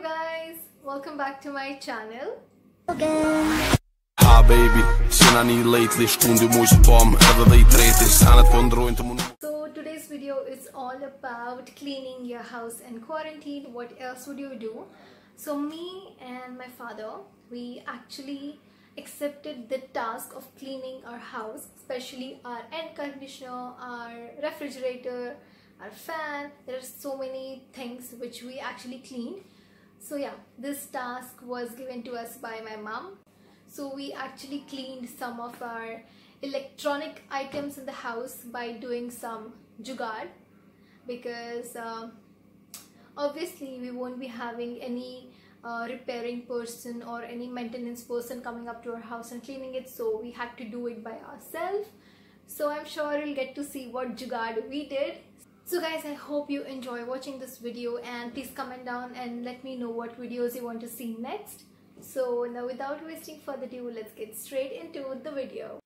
you guys welcome back to my channel. Ah baby, cena ni lately Shkundi mu pom edhe dhe i treti Sanet po ndrojnë të mundu. So today's video is all about cleaning your house in quarantine. What else would you do? So me and my father we actually accepted the task of cleaning our house especially our air conditioner our refrigerator our fan. There are so many things which we actually cleaned so yeah this task was given to us by my mom. So we actually cleaned some of our electronic items in the house by doing some jugaad because um, obviously we won't be having any uh, repairing person or any maintenance person coming up to our house and cleaning it. So we had to do it by ourselves. So i'm sure you'll get to see what jugaad we did so guys i hope you enjoy watching this video and please comment down and let me know what videos you want to see next. So now without wasting further ado let's get straight into the video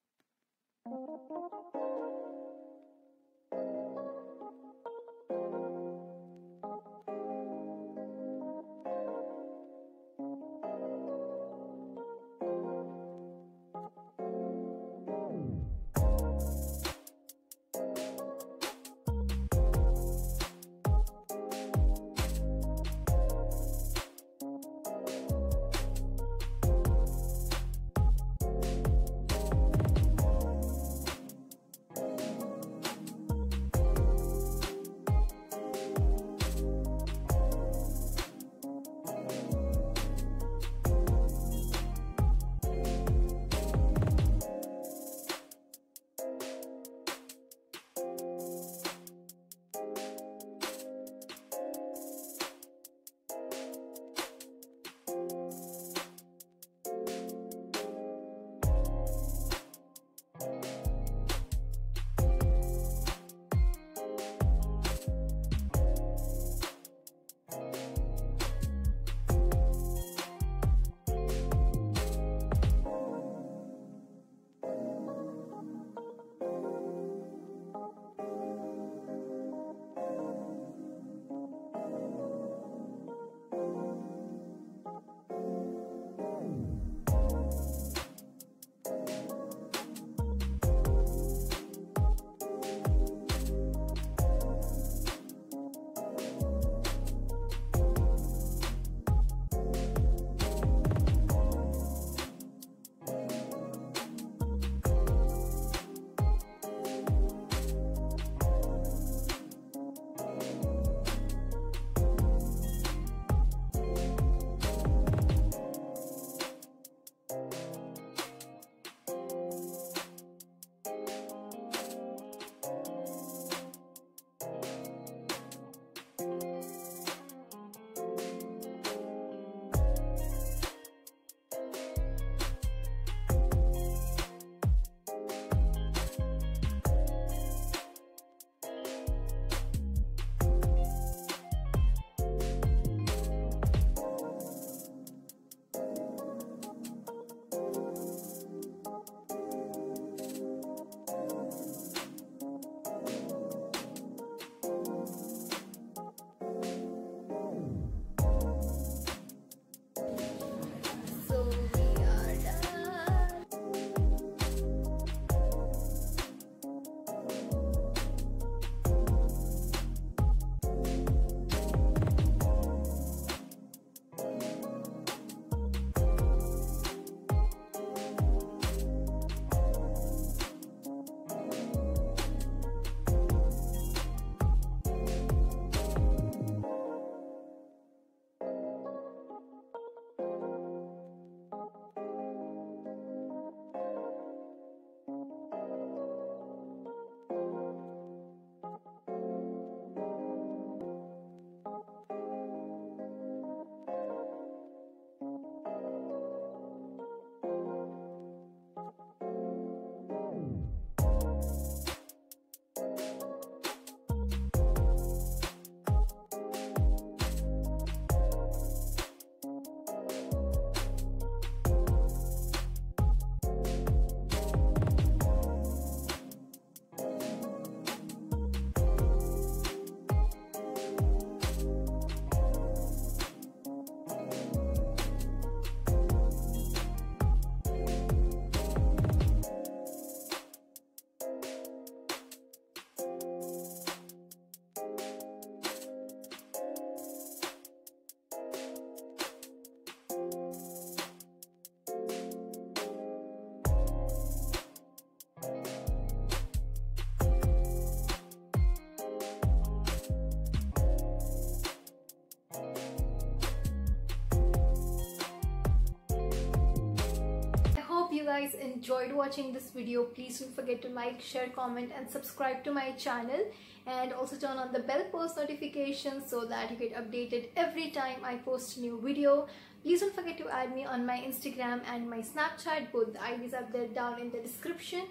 guys enjoyed watching this video please don't forget to like share comment and subscribe to my channel. And also turn on the bell post notifications so that you get updated every time I post a new video. Please don't forget to add me on my Instagram and my Snapchat. Both the IDs are there down in the description.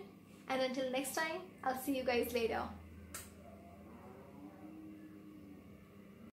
And until next time I'll see you guys later